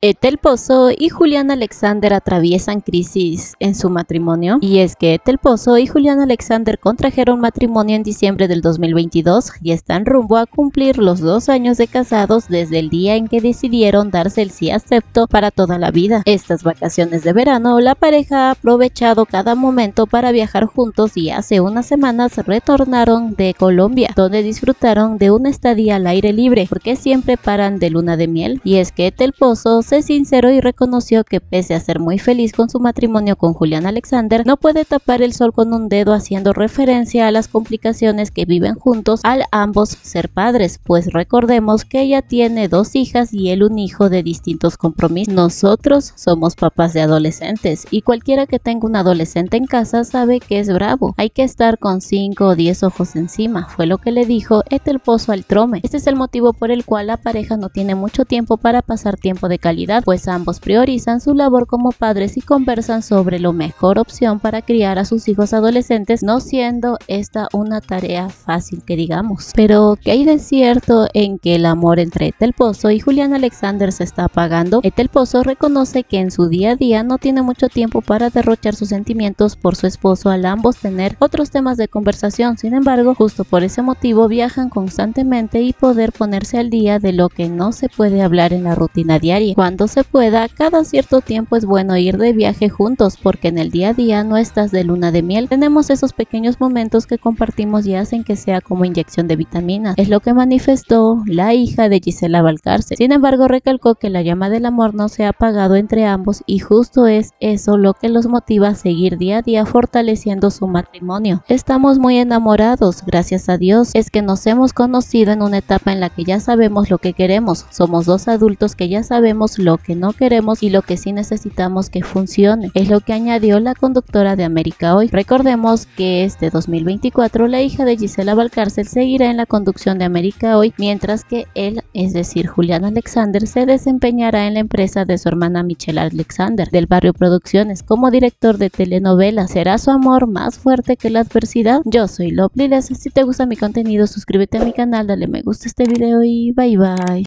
Etel Pozo y Julián Alexander atraviesan crisis en su matrimonio. Y es que Etel Pozo y Julián Alexander contrajeron matrimonio en diciembre del 2022 y están rumbo a cumplir los dos años de casados desde el día en que decidieron darse el sí acepto para toda la vida. Estas vacaciones de verano, la pareja ha aprovechado cada momento para viajar juntos y hace unas semanas retornaron de Colombia, donde disfrutaron de una estadía al aire libre, porque siempre paran de luna de miel. Y es que Etel Pozo se sinceró y reconoció que pese a ser muy feliz con su matrimonio con Julián Alexander, no puede tapar el sol con un dedo haciendo referencia a las complicaciones que viven juntos al ambos ser padres, pues recordemos que ella tiene dos hijas y él un hijo de distintos compromisos. Nosotros somos papás de adolescentes y cualquiera que tenga un adolescente en casa sabe que es bravo. Hay que estar con 5 o 10 ojos encima, fue lo que le dijo Etel Pozo al Trome. Este es el motivo por el cual la pareja no tiene mucho tiempo para pasar tiempo de calidad pues ambos priorizan su labor como padres y conversan sobre la mejor opción para criar a sus hijos adolescentes, no siendo esta una tarea fácil que digamos. Pero, ¿qué hay de cierto en que el amor entre Etel Pozo y Julián Alexander se está apagando? Etel Pozo reconoce que en su día a día no tiene mucho tiempo para derrochar sus sentimientos por su esposo al ambos tener otros temas de conversación. Sin embargo, justo por ese motivo viajan constantemente y poder ponerse al día de lo que no se puede hablar en la rutina diaria se pueda, cada cierto tiempo es bueno ir de viaje juntos porque en el día a día no estás de luna de miel. Tenemos esos pequeños momentos que compartimos y hacen que sea como inyección de vitaminas. Es lo que manifestó la hija de Gisela Valcarce. Sin embargo, recalcó que la llama del amor no se ha apagado entre ambos y justo es eso lo que los motiva a seguir día a día fortaleciendo su matrimonio. Estamos muy enamorados, gracias a Dios, es que nos hemos conocido en una etapa en la que ya sabemos lo que queremos. Somos dos adultos que ya sabemos lo que no queremos y lo que sí necesitamos que funcione. Es lo que añadió la conductora de América Hoy. Recordemos que este 2024 la hija de Gisela Valcárcel seguirá en la conducción de América Hoy, mientras que él, es decir, Julián Alexander, se desempeñará en la empresa de su hermana Michelle Alexander, del barrio Producciones, como director de telenovela. ¿Será su amor más fuerte que la adversidad? Yo soy Lop Si te gusta mi contenido, suscríbete a mi canal, dale me gusta a este video y bye bye.